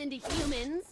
I don't listen to humans.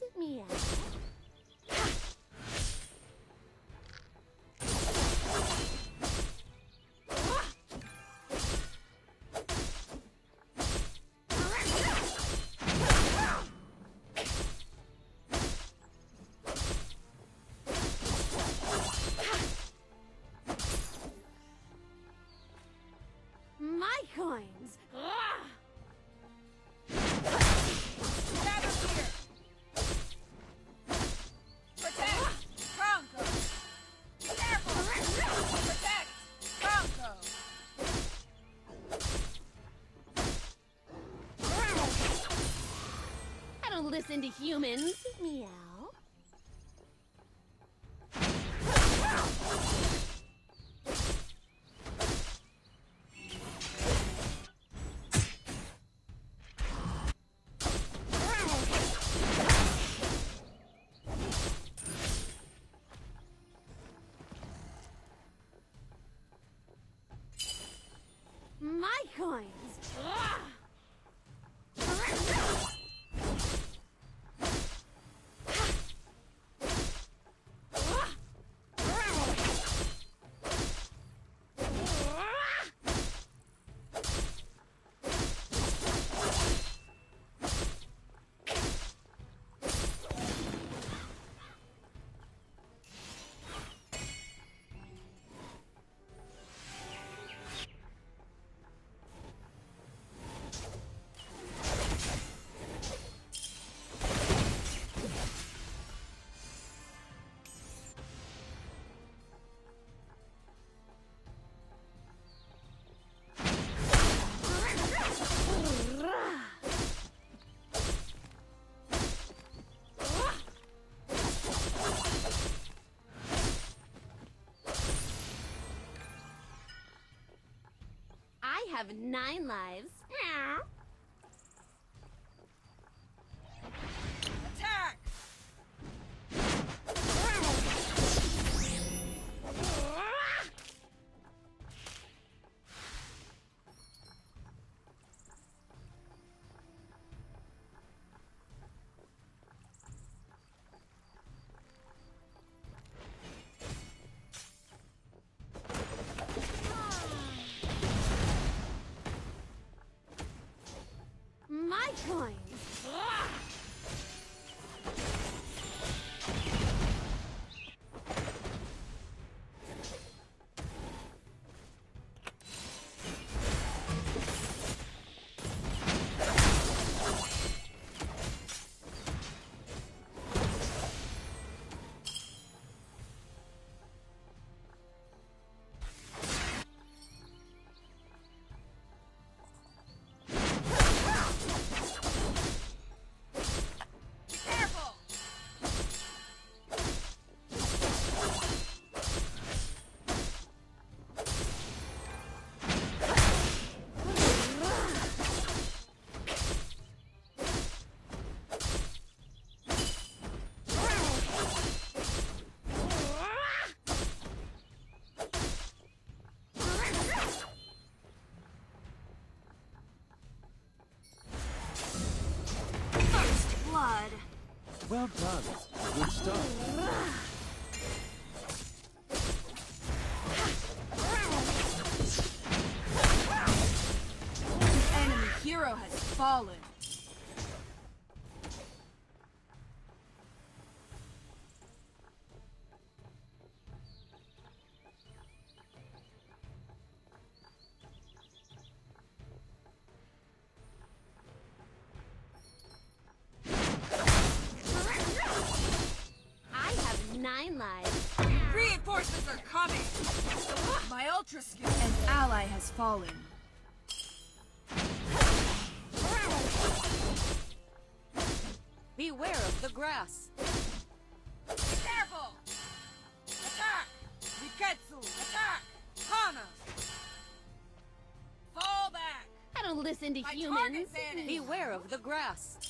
I don't listen to humans. Meow. Have nine lives. Well done. Good enemy hero has fallen! Lives. Reinforcements are coming! My ultra skill! An ally has fallen. Beware of the grass. Careful! Attack! Niketsu! Attack! Hana! Fall back! I don't listen to My humans. Beware of the grass.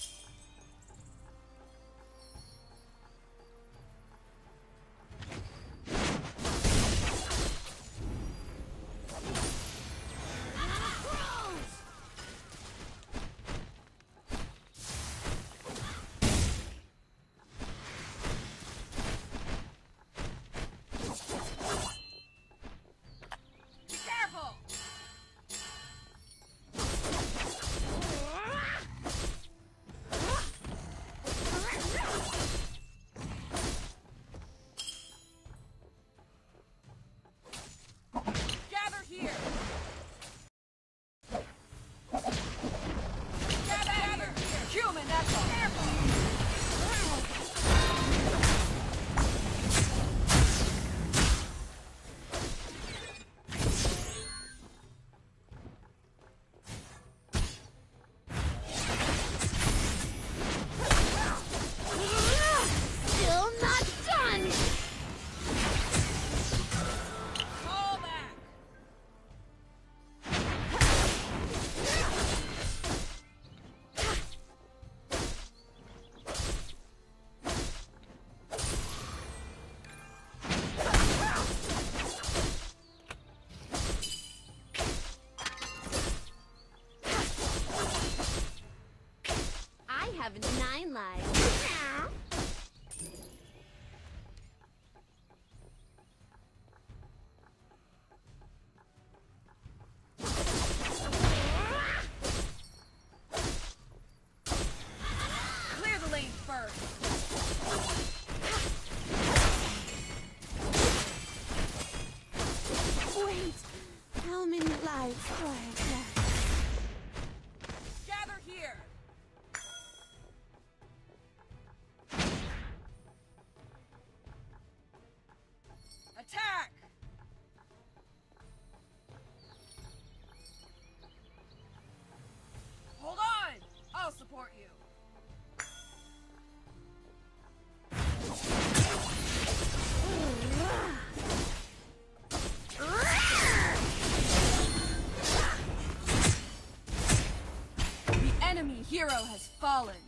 Hero has fallen.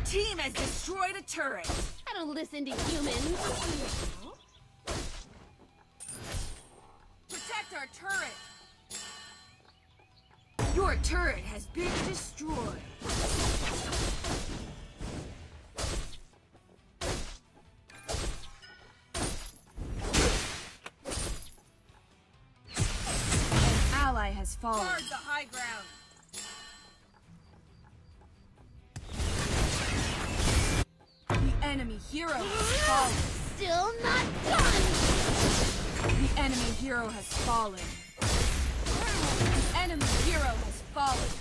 Your team has destroyed a turret. I don't listen to humans. Protect our turret. Your turret has been destroyed. An ally has fallen. Guard the high ground. Hero has fallen. Still not done! The enemy hero has fallen. The enemy hero has fallen.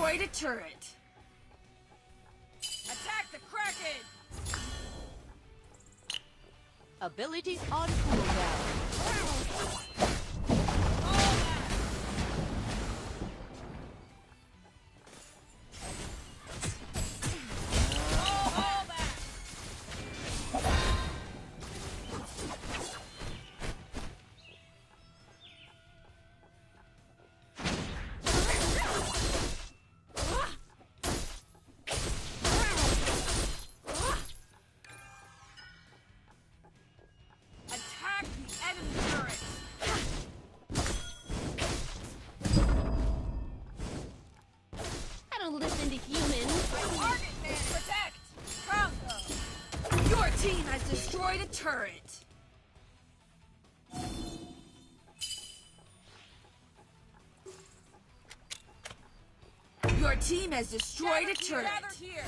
Destroyed a turret. Attack the Kraken! Abilities on cooldown. Turret. Your team has destroyed a turret. here.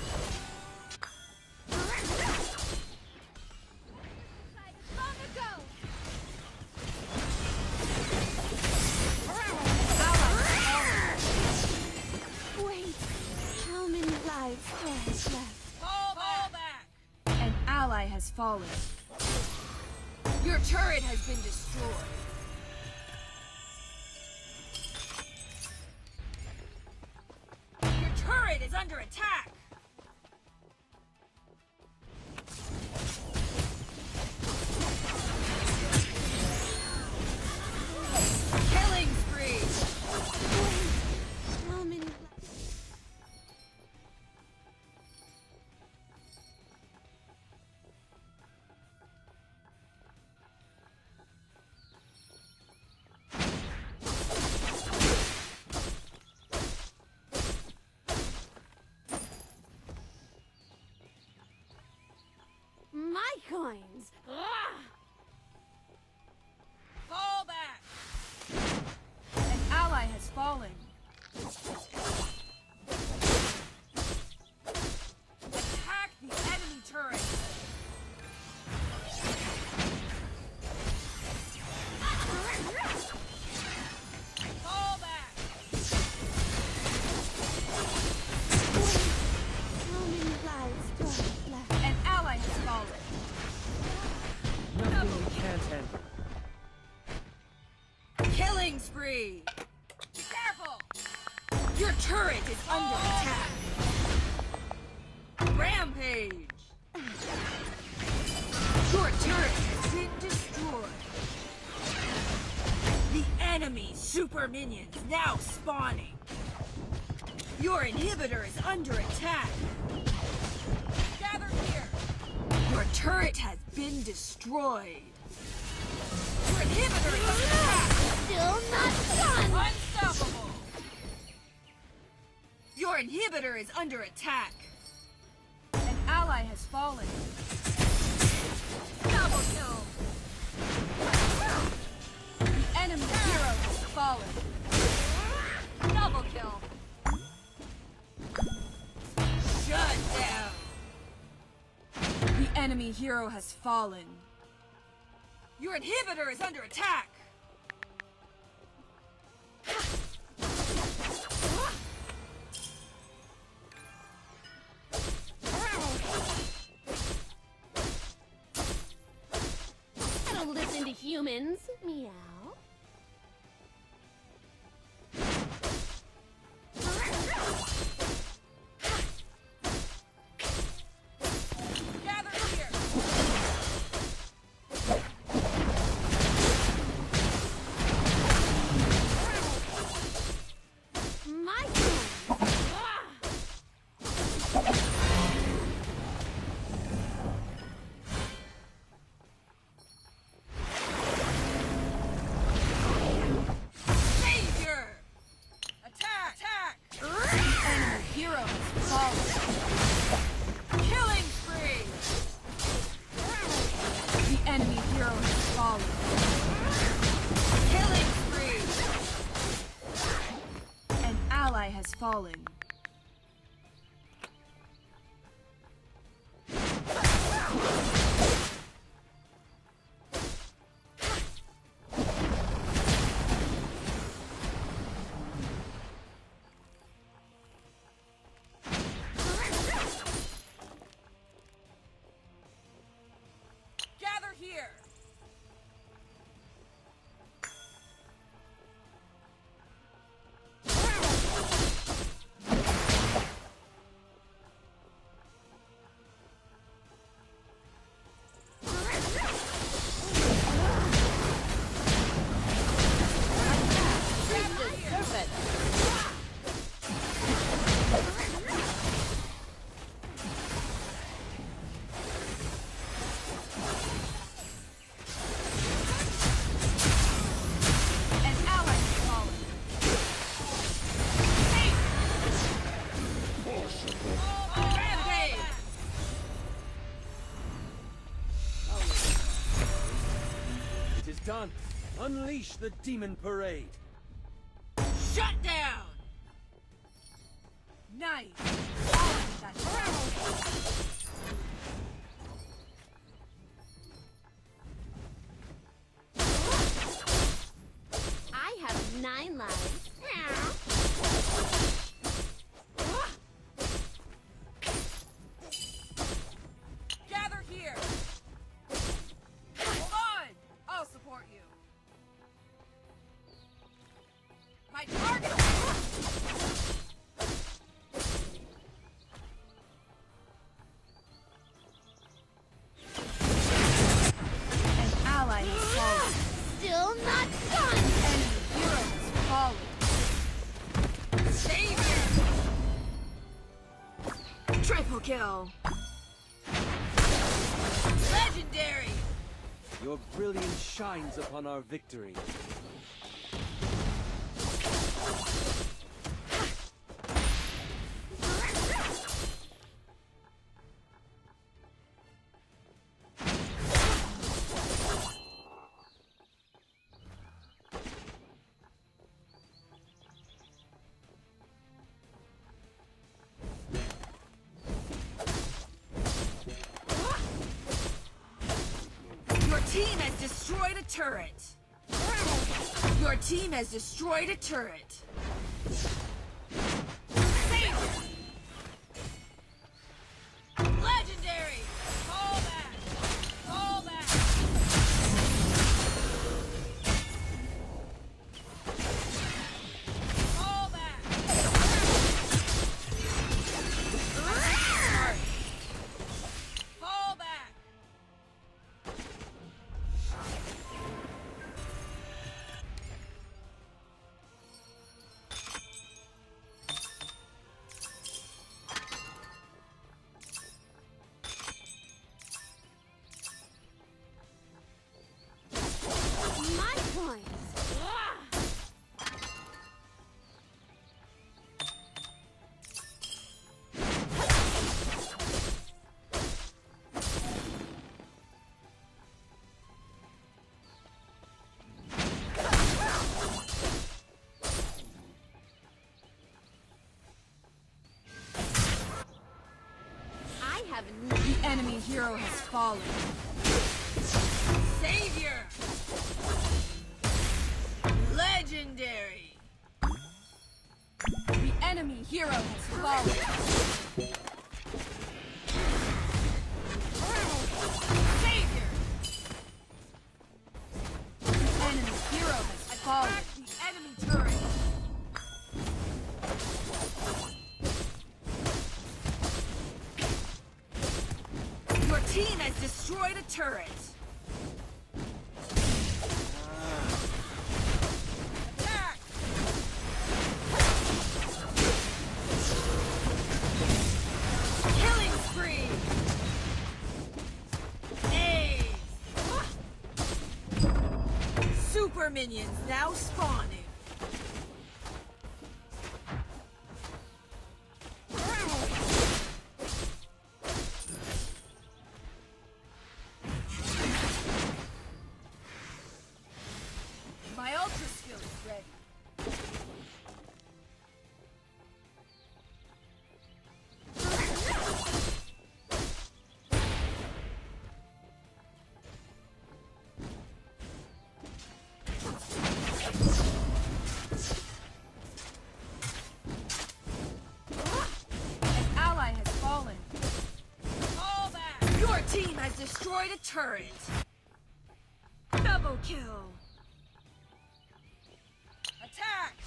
Wait, how many lives do I have left? Fall back! An ally has fallen. Turret has been destroyed. Your turret is under attack! My super minions now spawning! Your inhibitor is under attack! Gather here! Your turret has been destroyed! Your inhibitor is under attack! Still not done! Unstoppable! Your inhibitor is under attack. An ally has fallen. Double kill! The enemy hero fallen. Double kill! Shut down! The enemy hero has fallen. Your inhibitor is under attack! Humans. Meow. Done. Unleash the demon parade. Shut down! Nice! Triple kill. Legendary! Your brilliance shines upon our victory. Turret. Your team has destroyed a turret. The enemy hero has fallen. Savior! Legendary! The enemy hero has fallen. Minions now spawning. Destroyed a turret. Double kill. Attack!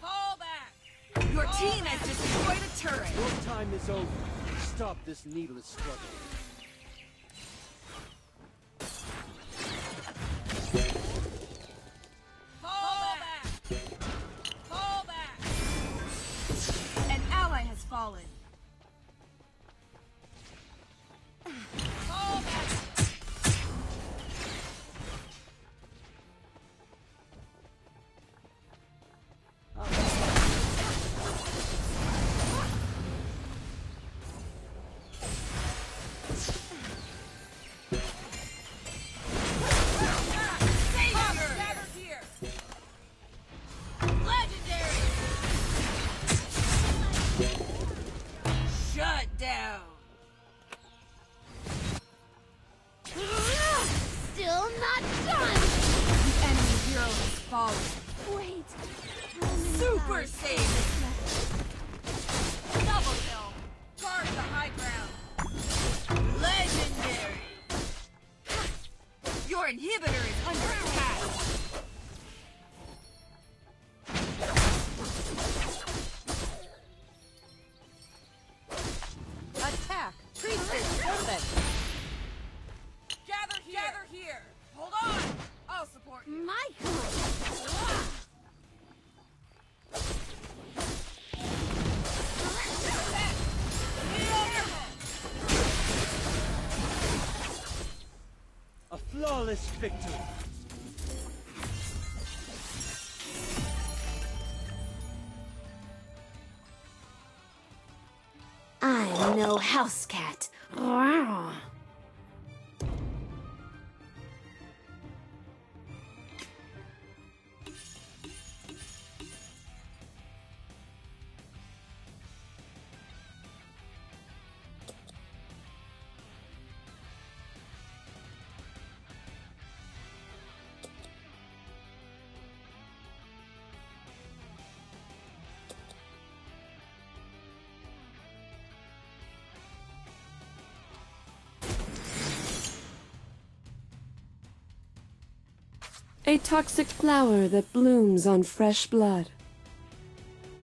Fall back! Your team has destroyed a turret. Your time is over. Stop this needless struggle. inhibitor victory. I'm no house cat. toxic flower that blooms on fresh blood.